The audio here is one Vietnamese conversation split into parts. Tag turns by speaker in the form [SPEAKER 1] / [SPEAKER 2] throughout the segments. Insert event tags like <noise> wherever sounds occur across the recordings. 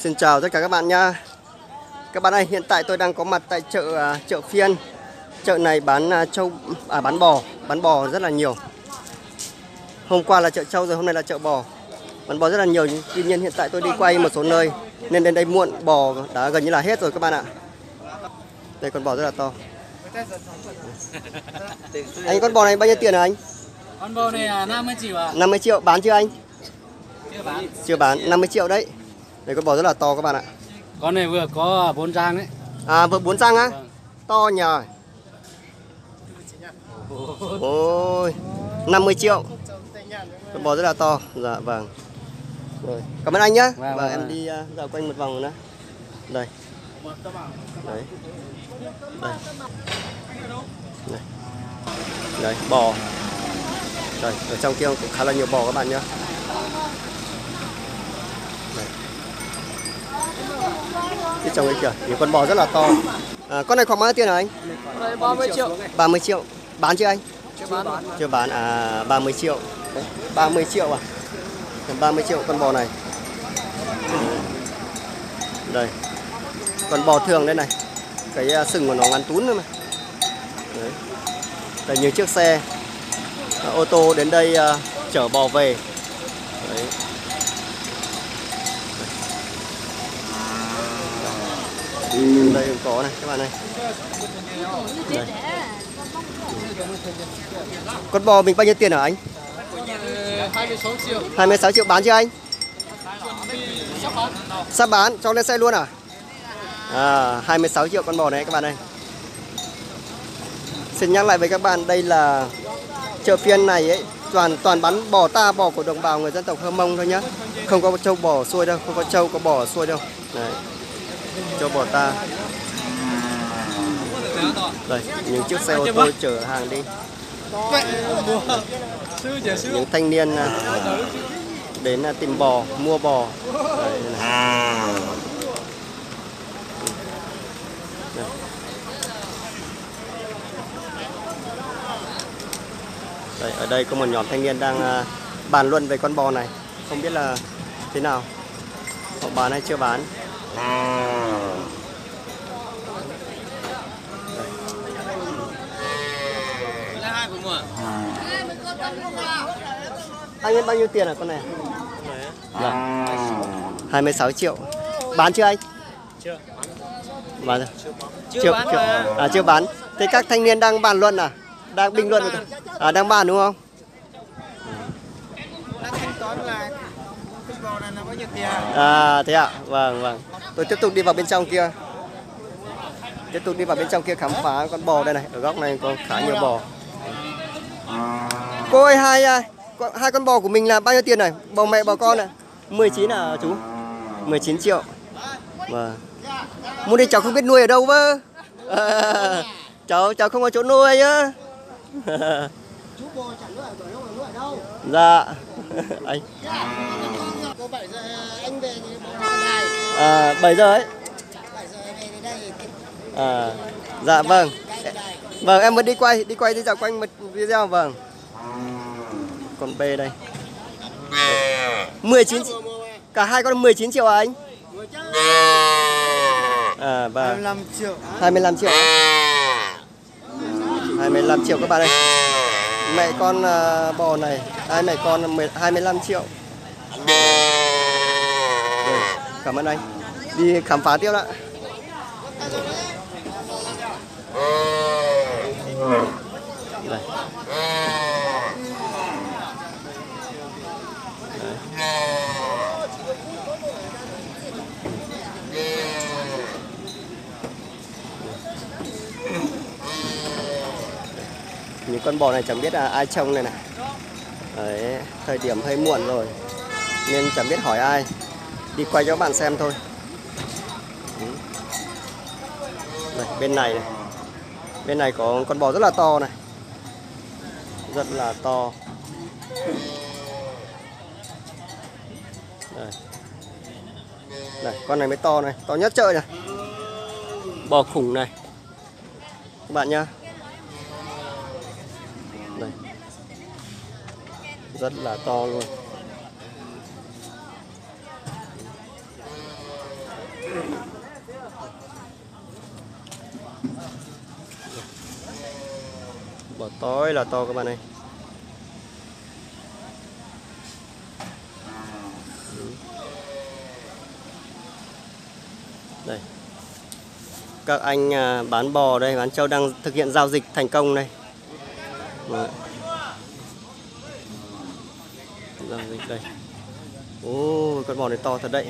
[SPEAKER 1] Xin chào tất cả các bạn nha. Các bạn ơi, hiện tại tôi đang có mặt tại chợ à, chợ phiên. Chợ này bán à, trâu à bán bò, bán bò rất là nhiều. Hôm qua là chợ trâu rồi, hôm nay là chợ bò. Bán bò rất là nhiều, nhưng tuy nhiên hiện tại tôi đi quay một số nơi nên đến đây muộn bò đã gần như là hết rồi các bạn ạ. Đây con bò rất là to. Anh con bò này bao nhiêu tiền hả anh?
[SPEAKER 2] Con bò này là 50 triệu à?
[SPEAKER 1] 50 triệu bán chưa anh?
[SPEAKER 2] Chưa bán.
[SPEAKER 1] Chưa bán, 50 triệu đấy. Đây con bò rất là to các bạn ạ.
[SPEAKER 2] Con này vừa có bốn trang đấy.
[SPEAKER 1] À vừa bốn răng á?
[SPEAKER 2] Vâng.
[SPEAKER 1] To nhờ. Ôi, 50 triệu. Con bò rất là to. Dạ vâng. Rồi, cảm ơn anh nhá.
[SPEAKER 2] Vâng,
[SPEAKER 1] Và
[SPEAKER 2] vâng,
[SPEAKER 1] em
[SPEAKER 2] vâng.
[SPEAKER 1] đi uh, dạo quanh một vòng nữa. Đây. Đấy. Đây. Đây. Đấy, bò. Đây, ở trong kia cũng khá là nhiều bò các bạn nhá. Phía trong đây kìa, những con bò rất là to. À, con này khoảng bao nhiêu tiền hả anh?
[SPEAKER 2] Đây 30 triệu.
[SPEAKER 1] 30 triệu. Bán chưa anh?
[SPEAKER 2] Chưa bán.
[SPEAKER 1] Chưa bán à 30 triệu. Đấy, 30 triệu à? Còn 30 triệu con bò này. Đây. Con bò thường đây này. Cái à, sừng của nó ngắn tún nữa mà. Đấy. Đây những chiếc xe à, ô tô đến đây à, chở bò về. Đấy. Đây cũng có này các bạn này. Đây. Con bò mình bao nhiêu tiền hả anh?
[SPEAKER 2] 26 triệu.
[SPEAKER 1] 26 triệu bán chưa anh?
[SPEAKER 2] Sắp bán.
[SPEAKER 1] Sắp bán, cho lên xe luôn à? À, 26 triệu con bò này các bạn ơi. Xin nhắc lại với các bạn đây là chợ phiên này ấy toàn toàn bán bò ta bò của đồng bào người dân tộc Hơ Mông thôi nhá. Không có trâu bò xuôi đâu, không có trâu có bò xuôi đâu. Đấy. Trâu bò ta. Đây, những chiếc xe ô tô chở hàng đi.
[SPEAKER 2] Sư 姐 sư.
[SPEAKER 1] Những thanh niên à, đến à, tìm bò, mua bò. Đây này. Đây, ở đây có một nhóm thanh niên đang à, bàn luận về con bò này. Không biết là thế nào. Họ bán hay chưa bán.
[SPEAKER 2] Là hai của mua.
[SPEAKER 1] Anh ấy bao nhiêu tiền hả con này? Dạ. 26 triệu. Bán chưa anh?
[SPEAKER 2] Chưa.
[SPEAKER 1] Bán rồi.
[SPEAKER 2] Chưa bán mà.
[SPEAKER 1] À chưa bán. Thế các thanh niên đang bàn luận à? Đang bình luận à đang bàn đúng không?
[SPEAKER 2] Đang thanh toán là cái bò này là bao nhiêu tiền?
[SPEAKER 1] À thế ạ. Vâng vâng. Tôi tiếp tục đi vào bên trong kia. Tiếp tục đi vào bên trong kia khám phá con bò đây này. Ở góc này có khá nhiều bò. Cô ơi hai à, con- hai con bò của mình là bao nhiêu tiền này? Bò mẹ bò con à? 19 à chú? 19 triệu. Vâng. Muốn đi cháu không biết nuôi ở đâu vơ. À, <laughs> cháu cháu không có chỗ nuôi nhá.
[SPEAKER 3] chú bò chẳng nuôi ở đâu nuôi ở đâu
[SPEAKER 1] dạ. <laughs> Anh
[SPEAKER 3] cô bảy giờ anh về thì bò
[SPEAKER 1] à 7 giờ ấy.
[SPEAKER 3] bảy giờ về đến đây
[SPEAKER 1] À, dạ vâng. Vâng, em mới đi quay, đi quay đi dạo quanh một video vâng. Con B đây. 19 triệu- cả hai con 19 triệu à anh? À vâng.
[SPEAKER 2] 25 triệu.
[SPEAKER 1] 25 triệu. 25 triệu các bạn ơi. Mẹ con à, bò này, hai mẹ con 10 25 triệu. Rồi, cảm ơn anh. Đi khám phá tiếp đã. Đây. Những con bò này chẳng biết là ai trông này này. Đấy, thời điểm hơi muộn rồi nên chẳng biết hỏi ai. Đi quay cho các bạn xem thôi. Ừ. Đây, bên này này. Bên này có con bò rất là to này. Rất là to đây. Này, con này mới to này, to nhất chợ này. Bò khủng này. Các bạn nhá. Đây. Rất là to luôn. Bò to là to các bạn ơi. Các anh à, bán bò đây bán trâu đang thực hiện giao dịch thành công đây. Đấy. giao dịch đây. Ô, con bò này to thật đấy.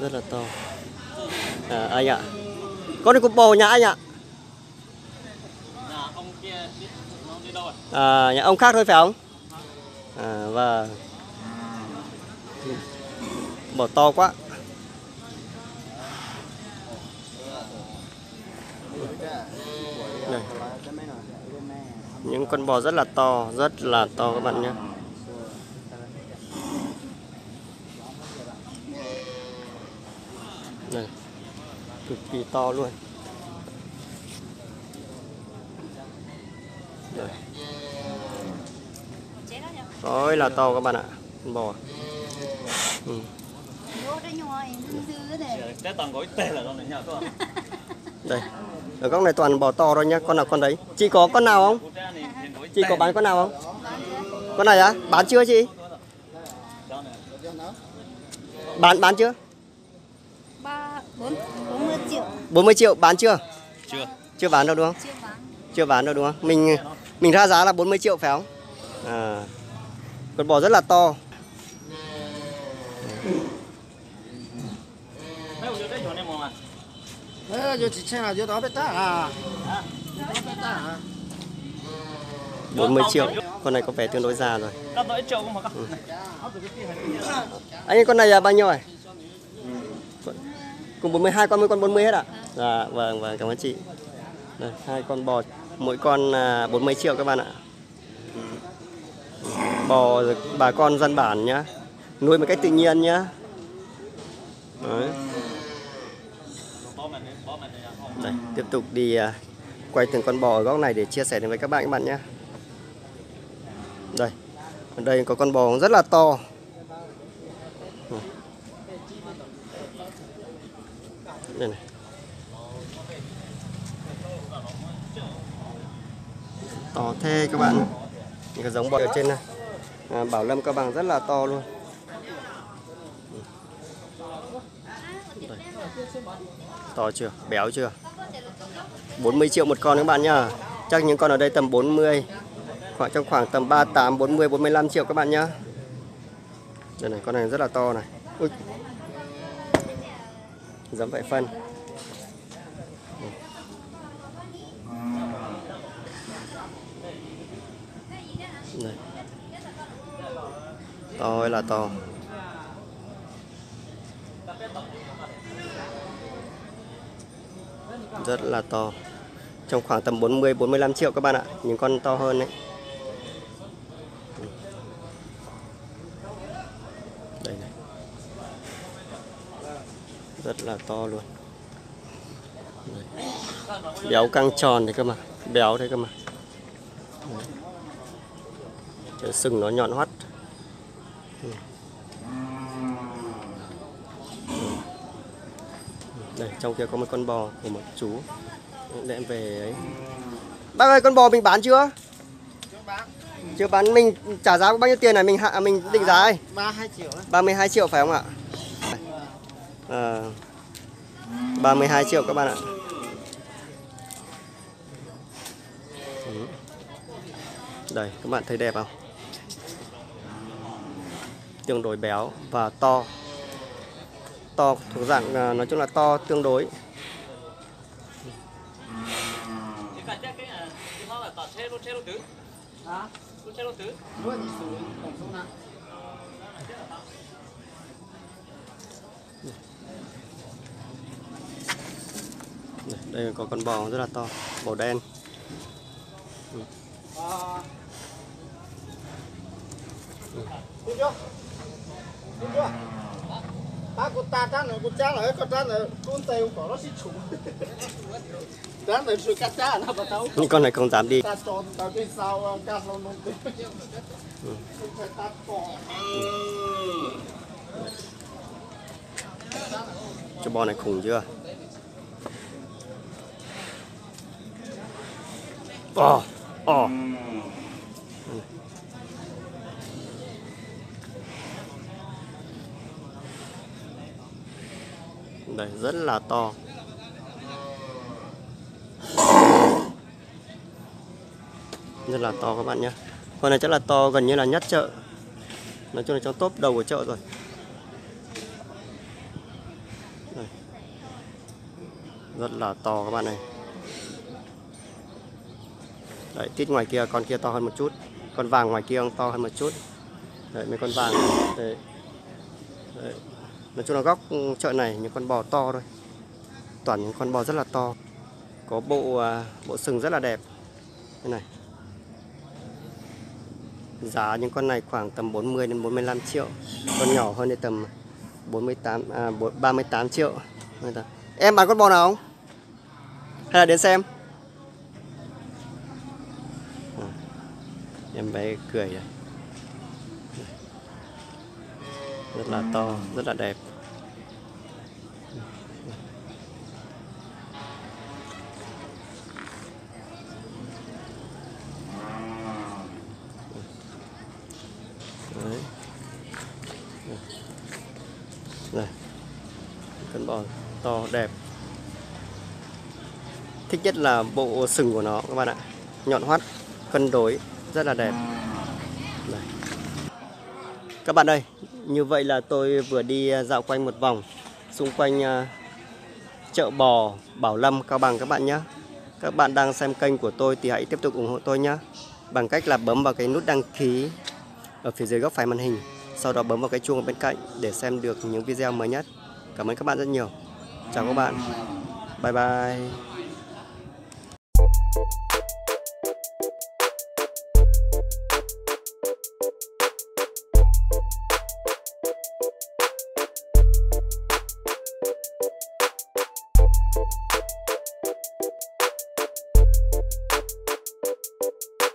[SPEAKER 1] Rất là to. À, anh ạ. Con này có bò nhà anh ạ? À, nhà ông khác thôi phải không? À, và bò to quá. Đây. những con bò rất là to rất là to các bạn nhé Đây. cực kỳ to luôn Đây. Ôi là to các bạn ạ con bò ừ.
[SPEAKER 2] Này
[SPEAKER 1] đây ở góc này toàn bò to thôi nhá. Con nào con đấy. Chị có con nào không? Chị có bán con nào không? Con này á? Bán chưa chị? Bán bán chưa?
[SPEAKER 4] Ba bốn bốn mươi triệu.
[SPEAKER 1] 40 triệu bán chưa?
[SPEAKER 2] Chưa.
[SPEAKER 1] chưa bán đâu đúng không?
[SPEAKER 4] Chưa bán.
[SPEAKER 1] Chưa bán đâu đúng không? Mình mình ra giá là 40 triệu phải không? À con bò rất là to
[SPEAKER 2] Mấy ông vô đấy chỗ này mồm à?
[SPEAKER 3] Xem là giờ đó biết ta à? Giờ đó biết ta à?
[SPEAKER 1] 40 triệu con này có vẻ tương đối già rồi
[SPEAKER 2] các.
[SPEAKER 1] anh ơi con này là bao nhiêu rồi cùng 42 con mỗi con 40 hết ạ dạ vâng vâng cảm ơn chị đây, hai con bò mỗi con à, 40 triệu các bạn ạ bò bà con dân bản nhá nuôi một cách tự nhiên nhá Đấy.
[SPEAKER 2] Bó mày đi, bó mày đi. Không.
[SPEAKER 1] Đây, tiếp tục đi à, quay từng con bò ở góc này để chia sẻ đến với các bạn các bạn nhé. Đây, ở đây có con bò rất là to. Đây này. To thế các bạn. Những cái giống bò ở trên này. À, Bảo Lâm Cao Bằng rất là to luôn. Đây. To chưa? Béo chưa? 40 triệu một con các bạn nhá. Chắc những con ở đây tầm 40. Khoảng trong khoảng tầm 38, 40, 45 triệu các bạn nhá. Đây này, con này rất là to này. Ui. Giống vậy phân. Đây. To là to. Rất là to. Trong khoảng tầm 40 45 triệu các bạn ạ. Những con to hơn đấy đây này. Rất là to luôn. Đây. béo căng tròn đấy cơ mà. Béo đấy cơ mà. Cái sừng nó nhọn hoắt Ừ. đây trong kia có một con bò của một chú. Để em về ấy. Bác ơi con bò mình bán chưa? Chưa bán. Mình trả giá bao nhiêu tiền này? Mình hạ mình định giá ấy.
[SPEAKER 3] 32 triệu ấy.
[SPEAKER 1] 32 triệu phải không ạ? À, 32 triệu các bạn ạ. Ừ. đây các bạn thấy đẹp không? Tương đối béo và to to thuộc dạng ờ, nói chung là to tương đối đây, có con bò rất là to bò đen
[SPEAKER 3] À. Đúng con ta ta nữa, con cha là con cha là con tèo của nó sẽ chủ. Đó là sự cắt cha nó bắt đầu.
[SPEAKER 1] những con này không dám đi
[SPEAKER 3] Ta tròn ta cái sao ca sao nó tới. Không phải ta cỏ.
[SPEAKER 1] cho bò này khủng chưa bò Ồ. Đây rất là to. Rất là to các bạn nhé. Con này chắc là to gần như là nhất chợ. Nói chung là trong top đầu của chợ rồi. Đây. Rất là to các bạn này. Đấy, tít ngoài kia con kia to hơn một chút Con vàng ngoài kia to hơn một chút Đấy, mấy con vàng Đấy. Đấy. Nói chung là góc chợ này những con bò to thôi. Toàn những con bò rất là to. Có bộ à, bộ sừng rất là đẹp. Như này. Giá những con này khoảng tầm 40 đến 45 triệu. Con nhỏ hơn thì tầm 48 à, 38 triệu. Em bán con bò nào? Không? Hay là đến xem? À, em bé cười này. Rất là to, rất là đẹp. Đấy. Con bò to, đẹp. Thích nhất là bộ sừng của nó, các bạn ạ. Nhọn hoắt, cân đối, rất là đẹp các bạn ơi, như vậy là tôi vừa đi à, dạo quanh một vòng, xung quanh à, chợ bò, Bảo Lâm, Cao Bằng các bạn nhé các bạn đang xem kênh của tôi thì hãy tiếp tục ủng hộ tôi nhé bằng cách là bấm vào cái nút đăng ký ở phía dưới góc phải màn hình, sau đó bấm vào cái chuông ở bên cạnh để xem được những video mới nhất. Cảm ơn các bạn rất nhiều. Chào các bạn. Bye bye.